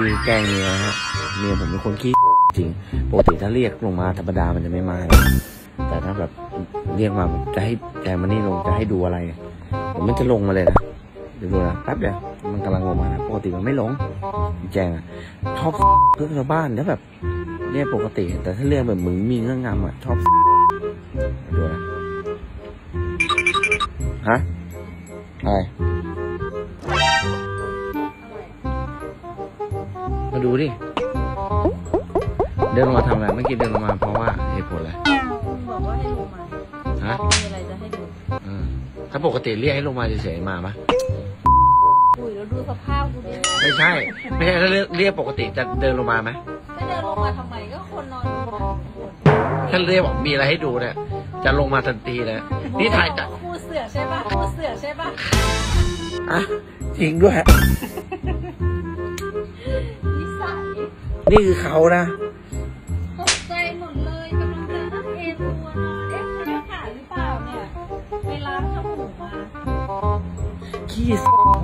คือแกล้งเมียฮะเมียผมเป็นคนขี้จริงปกติถ้าเรียกลงมาธรรมดามันจะไม่มา แต่ถ้าแบบเรียกมาจะให้แกมานี่ลงจะให้ดูอะไรผมมันจะลงมาเลยนะเดี๋ยวดูนะแป๊บเดียวมันกำลังลงมานะปกติมันไม่ลงแจงอะชอบเพื่อนชาวบ้านแล้วแบบเรียกปกติ แต่ถ้าเรียกแบบมึงมีเงื่อนงำอะชอบดูนะฮะอะไร มาดูดิ เดินลงมาทำอะไร เมื่อกี้เดินลงมาเพราะว่าเหตุผลอะไรคุณบอกว่าให้ลงมาฮะ มีอะไรจะให้ดูอืมถ้าปกติเรียกให้ลงมาเฉยๆมาปะอุ้ยแล้วดูสภาพกูดิไม่ใช่ ไม่ใช่ถ้าเรียกเรียกปกติจะเดินลงมาไหมไม่เดินลงมาทำไมก็คนนอนอยู่หลังคนถ้าเรียกบอกมีอะไรให้ดูเนี่ย จะลงมาทันทีเลยนี่ถ่ายจากครูเสือใช่ปะครูเสือใช่ปะ อะจริงด้วย นี่คือเขานะตกใจหมดเลยกำลังจะอัพเอนตัวนอนเอ๊ะพนักขาหรือเปล่าเนี่ยไปล้างจมูกมาขี้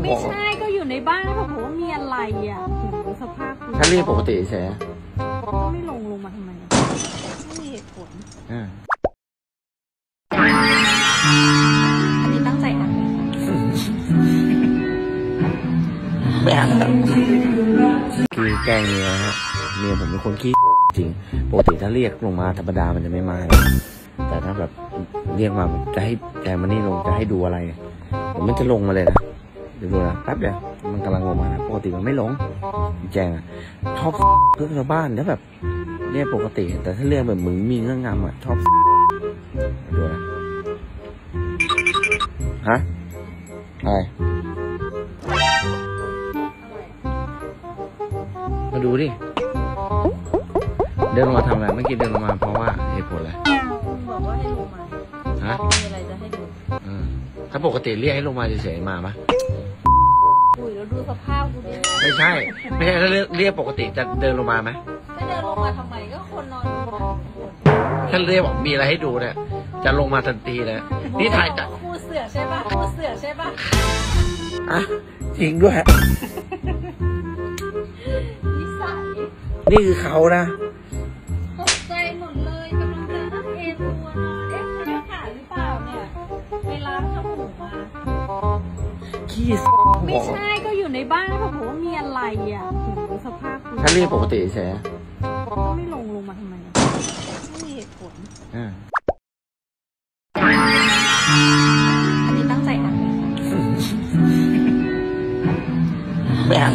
ไม่ใช่ก็อยู่ในบ้านเขาบอกว่ามีอะไรอะโหสภาพกูถ้าเรียกปกติเฉยก็ไม่ลงลงมาทำไมอะไม่มีเหตุผลๆอ่า ไม่อ่านคือแกงเมียฮะเมียผมเป็นคนขี้จริงปกติถ้าเรียกลงมาธรรมดามันจะไม่มาแต่ถ้าแบบเรียกมาจะให้แกมานี่ลงจะให้ดูอะไรผมมันจะลงมาเลยนะเดี๋ยวดูนะแป๊บเดียวมันกำลังลงมานะปกติมันไม่ลงแจงอะชอบเพื่อนชาวบ้านแล้วแบบเรียกปกติ แต่ถ้าเรียกแบบมึงมีเงื่อนงำอะชอบดูนะฮะ มาดูดิ เดินลงมาทำอะไร เมื่อกี้เดินลงมาเพราะว่าเหตุผลอะไรคุณบอกว่าให้ลงมาฮะ มีอะไรจะให้ดูอืมถ้าปกติเรียกให้ลงมาเฉยๆมาปะอุ้ยแล้วดูสภาพกูดิไม่ใช่ ไม่ใช่ถ้าเรียกเรียกปกติจะเดินลงมาไหมไม่เดินลงมาทำไมก็คนนอนอยู่หลังคนถ้าเรียกบอกมีอะไรให้ดูเนี่ยจะลงมาทันทีเลยนี่ถ่ายจาก ครูเสือใช่ปะครูเสือใช่ปะ อะจริงด้วย นี่คือเขานะตกใจหมดเลยกำลังจะอัพเอนตัวนอนเอ๊ะพนักขาหรือเปล่าเนี่ยไปล้างจมูกมาขี้ไม่ใช่ก็อยู่ในบ้านเขาบอกว่ามีอะไรอะโหสภาพกูถ้าเรียกปกติเฉยก็ไม่ลงลงมาทำไมอะไม่มีเหตุผลอ่าอันนี้ตั้งใจอ่านไหมไม่อ่าน